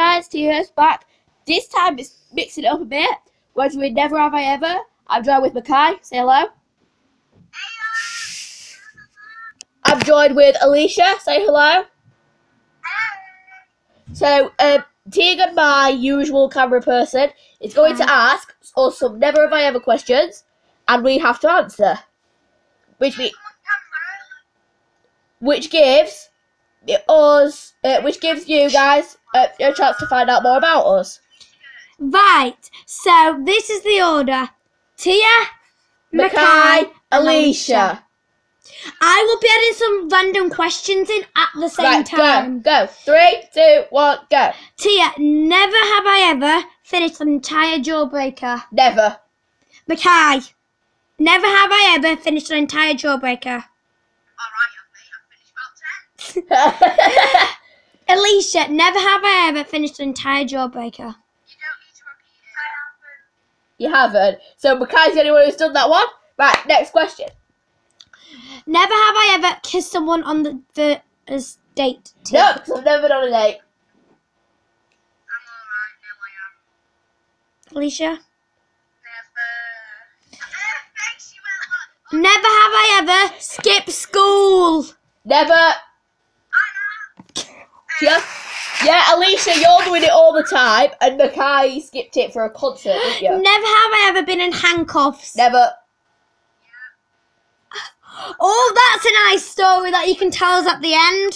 guys, Tia's back. This time it's mixing it up a bit. We're doing Never Have I Ever. I'm joined with Mckai. Say hello. I'm joined with Alesha. Say hello. So, um, Tegan, my usual camera person, is going to ask us some Never Have I Ever questions, and we have to answer. Which we, which gives us, uh, which gives you guys uh, a chance to find out more about us. Right, so this is the order. Tia, Mckai, Mckai, Alesha. I will be adding some random questions in at the same Right, time. go, go. Three, two, one, go. Tia, never have I ever finished an entire jawbreaker. Never. Mckai, never have I ever finished an entire jawbreaker. Alesha, never have I ever finished an entire jawbreaker. you haven't. So Mckai's the only one who's done that one. Right, next question. Never have I ever kissed someone on the first date. Tia. No, because I've never done a date. Alesha, never have I ever skipped school. Never. Yeah, yeah, Alesha, you're doing it all the time, and Mckai skipped it for a concert, didn't you? Never have I ever been in handcuffs. Never. Oh, that's a nice story that you can tell us at the end.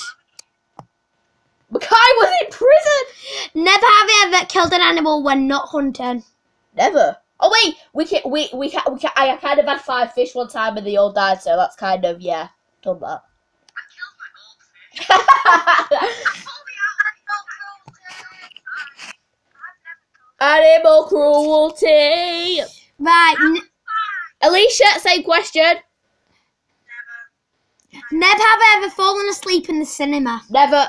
Mckai was in prison. Never have I ever killed an animal when not hunting. Never. Oh wait, we can, we we can, we can, I kind of had five fish one time and they all died, so that's kind of yeah, done that. Animal cruelty. Right, n- Alesha, same question. never Never have I ever fallen asleep in the cinema. Never.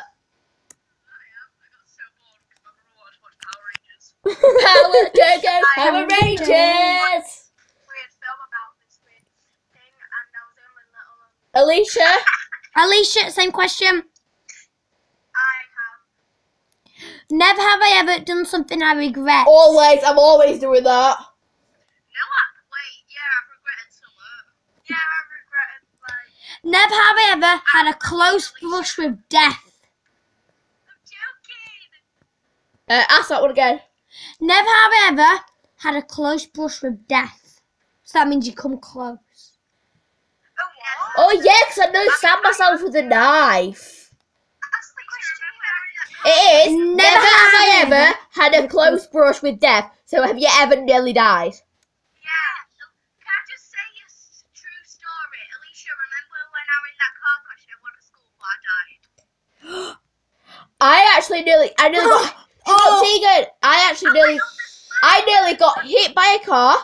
Power go go Power Rangers. Alesha, Alesha, same question. Never have I ever done something I regret. always. I'm always doing that. No wait, yeah, I've regretted somewhat. Yeah, I've regretted like Never have I ever had a close brush with death. I'm joking. Uh, ask that one again. Never have I ever had a close brush with death. So that means you come close. Oh yeah, 'cause I nearly stabbed myself with a knife. It is. Never Never, have I ever had a close brush with death. So have you ever nearly died? Yeah. Can I just say your s true story? Alesha, remember when I were in that car crash and I school while I died. I actually nearly. I nearly got. Oh. oh, Tegan! I actually oh nearly. I nearly got hit by a car,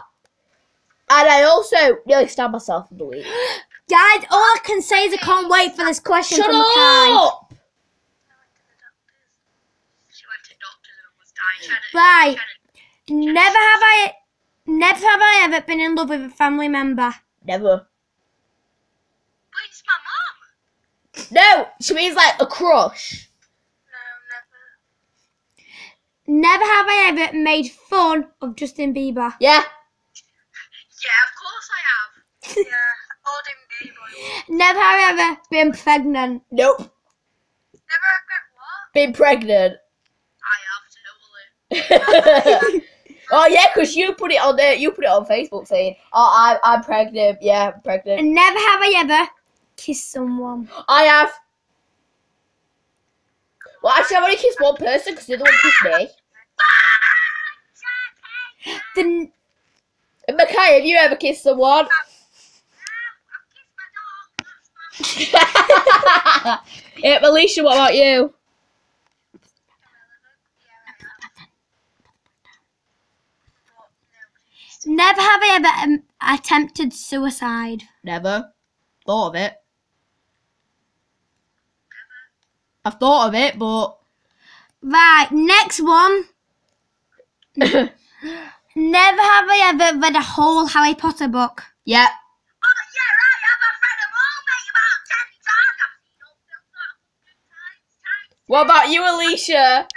and I also nearly stabbed myself in the leg. Guys, all I can say is I can't wait for this question Shut from Kai. up! Right. Never have I never have I ever been in love with a family member. Never. No, she means like a crush. No, never Never have I ever made fun of Justin Bieber. Yeah. Yeah, of course I have. yeah. Never have I ever been pregnant. Nope. Never have been what? Been pregnant. oh yeah, cause you put it on there. You put it on Facebook saying, "Oh, I'm I'm pregnant. Yeah, I'm pregnant." And never have I ever kissed someone. I have. Well, actually, I've only kissed one person because the other one kissed me. The And Mckai, have you ever kissed someone? yeah, Alesha, what about you? Never have I ever um, attempted suicide. Never. Thought of it. I've thought of it, but Right, next one. Never have I ever read a whole Harry Potter book. yeah. What about you, Alesha?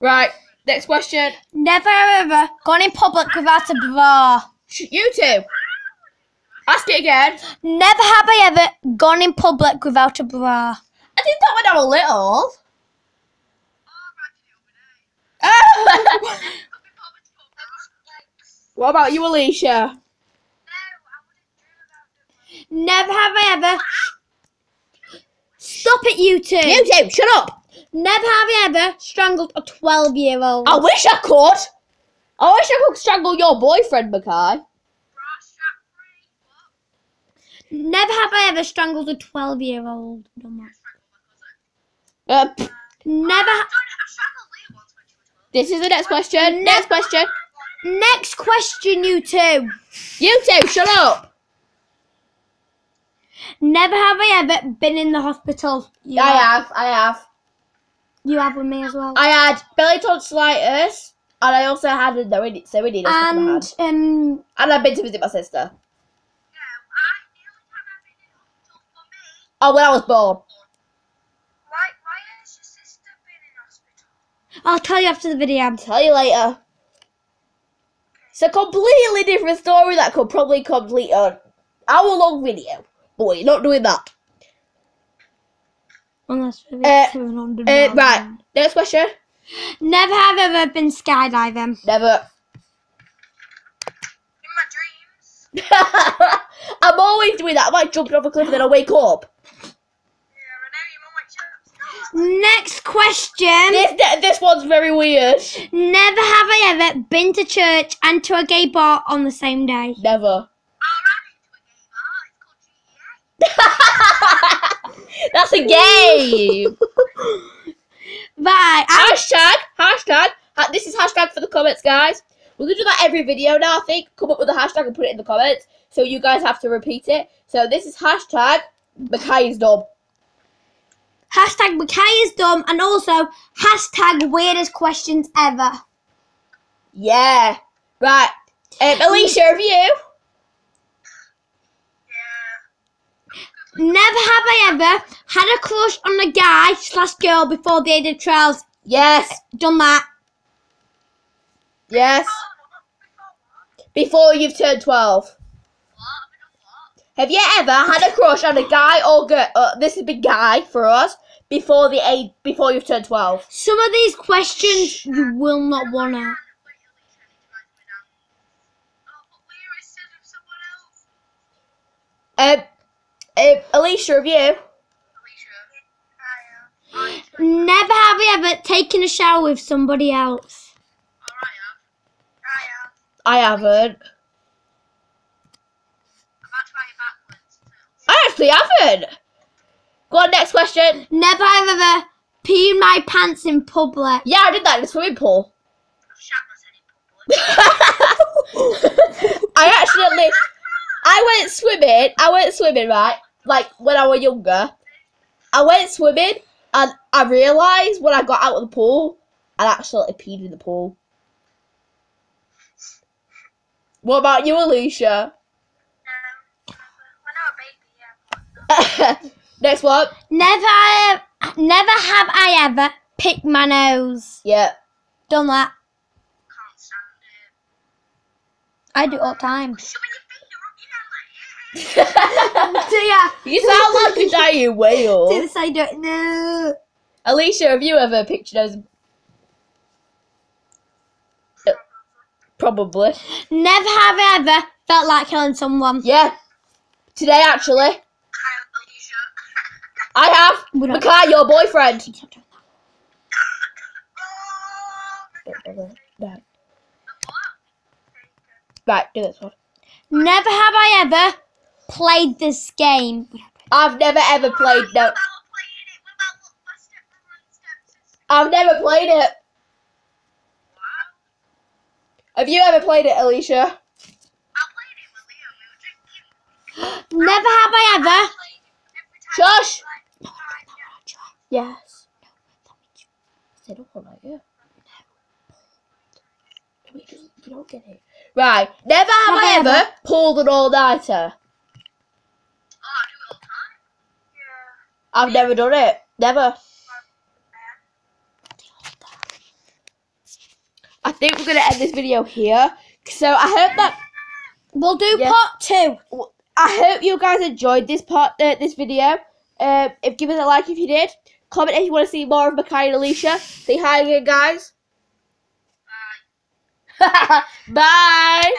Right. Next question. Never have I ever gone in public without a bra. You two. Ask it again. Never have I ever gone in public without a bra. I think that went on a little. what about you, Alesha? Never have I ever. Stop it, you two. You two, shut up. Never have I ever strangled a 12 year old. I wish I could. I wish I could strangle your boyfriend, Mckai. Never have I ever strangled a 12 year old. Uh, pff, Never. ha- this is the next question. Next question. Next question, you two. You two, shut up. Never have I ever been in the hospital. You I have, I have. You have with me as well. I had belly tonsillitis, and I also had a no, so we need and and um, and I've been to visit my sister. Oh, when I was born. Why, why has your sister been in hospital? I'll tell you after the video. I'll Tell you later. It's a completely different story that could probably complete an hour long video. But we're not doing that. Unless we're Uh, 700 Uh, right, next question. Never have I ever been skydiving. Never. In my dreams. I'm always doing that. I might jump off a cliff and then I wake up. Yeah, right now you've always church. Next question. This this one's very weird. Never have I ever been to church and to a gay bar on the same day. Never. That's a game. I- hashtag, hashtag. ha- This is hashtag for the comments, guys. We're gonna do that every video now. I think come up with a hashtag and put it in the comments, so you guys have to repeat it. So this is hashtag Mckai is dumb. hashtag Mckai is dumb and also hashtag weirdest questions ever. Yeah. Right. Um, Alesha, have you? Never have I ever had a crush on a guy slash girl before the age of 12. Yes. Done that. Yes. Before you've turned twelve. Have you ever had a crush on a guy or girl? Uh, this is a big guy for us. Before the age, before you've turned twelve. Some of these questions you will not wanna. Um, um, Alesha, have you? Never have I ever taken a shower with somebody else. I haven't. I actually haven't. Go on, next question. Never have I ever peed my pants in public. Yeah, I did that in the swimming pool. I accidentally, I went swimming. I went swimming right, like when I was younger. I went swimming and I realised when I got out of the pool, I actually peed in the pool. What about you, Alesha? Next one. Never I, never have I ever picked my nose. Yeah. Done that. I do all the time. you Do ya? sound like a giant Do whale. this, I do it. No. Alesha, have you ever pictured? Uh, Probably. Never have I ever felt like killing someone. Yeah. Today, actually. I have. Mckai, your boyfriend. Right, do this one. Never have I ever played this game. I've never ever played no. I've never played it. Have you ever played it, Alesha? I played it with Leo Never have I ever. Shush. Yes. Sit up on you. We just, you don't get it. Right. Never have I Have I ever pulled an all-nighter. I've never done it. Never. I think we're gonna end this video here. So I hope that We'll do Yeah. part two. I hope you guys enjoyed this part, uh, this video. Um, if give us a like if you did. Comment if you want to see more of Mckai and Alesha. Say hi again, guys. Bye. Bye.